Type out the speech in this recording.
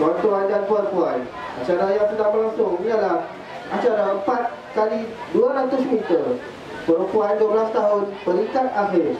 Tuan-tuan dan puan-puan Acara yang sedang berlangsung ialah Acara 4 kali 200 meter. Perempuan 12 tahun peringkat akhir.